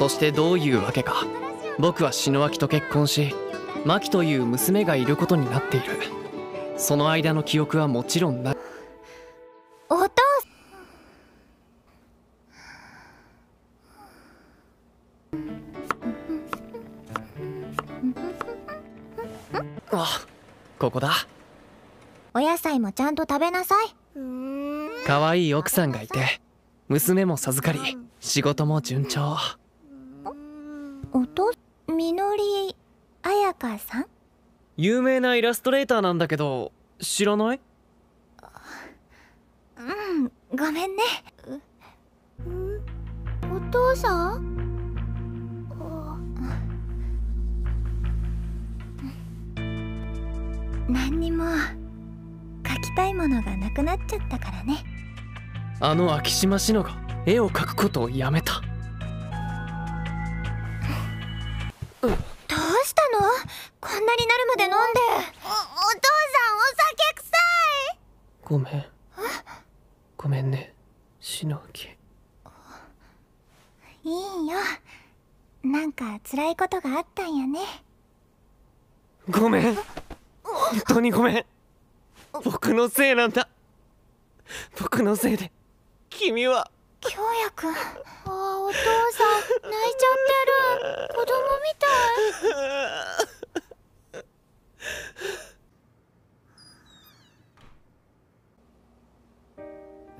そしてどういうわけか。僕は篠脇と結婚しマキという娘がいることになっている。その間の記憶はもちろんない。お父あここだ。お野菜もちゃんと食べなさい。可愛い奥さんがいて娘も授かり仕事も順調おとみのりあやかさん？有名なイラストレーターなんだけど知らない？うんごめんね。お父さん？何にも描きたいものがなくなっちゃったからね。あの昭島志乃が絵を描くことをやめたどうしたの？こんなになるまで飲んで。おお父さんお酒臭い。ごめん。ごめんね。篠木いいよ。なんか辛いことがあったんやね。ごめん。本当にごめん。僕のせいなんだ。僕のせいで君は。京也くん。ああお父さん泣いちゃってる子供みたい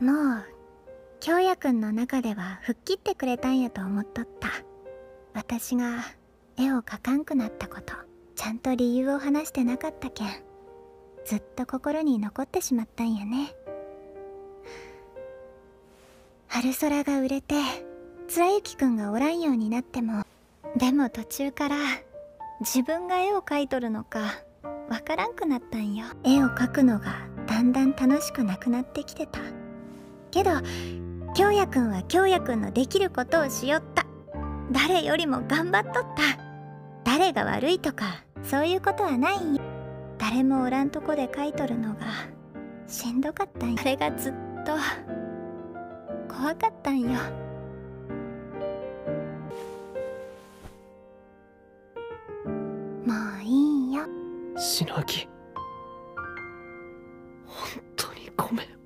もう京也くんの中では吹っ切ってくれたんやと思っとった。私が絵を描かんくなったことちゃんと理由を話してなかったけん。ずっと心に残ってしまったんやね。春空が売れて貫之くんがおらんようになってもでも途中から自分が絵を描いとるのかわからんくなったんよ。絵を描くのがだんだん楽しくなくなってきてた。けど京也くんは京也くんのできることをしよった。誰よりも頑張っとった。誰が悪いとかそういうことはないんよ誰もおらんとこで書いとるのがしんどかったんあれがずっと怖かったんよ。もういいよ。篠明本当にごめん。